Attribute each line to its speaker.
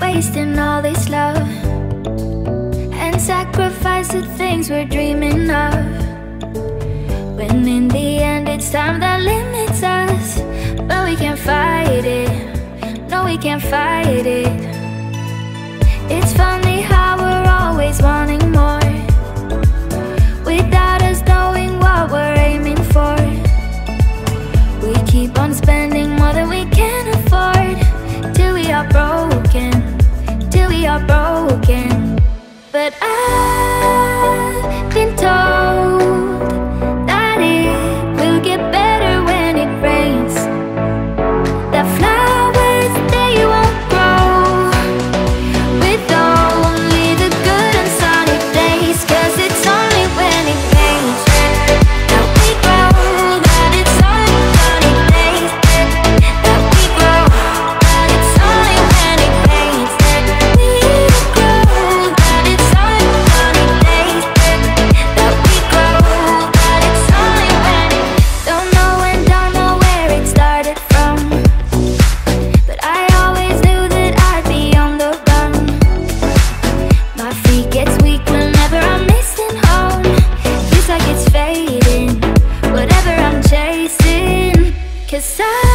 Speaker 1: wasting all this love And sacrifice the things we're dreaming of. When in the end it's time that limits us But we can't fight it, no we can't fight it. It's funny how we're are broken, but I. Cause I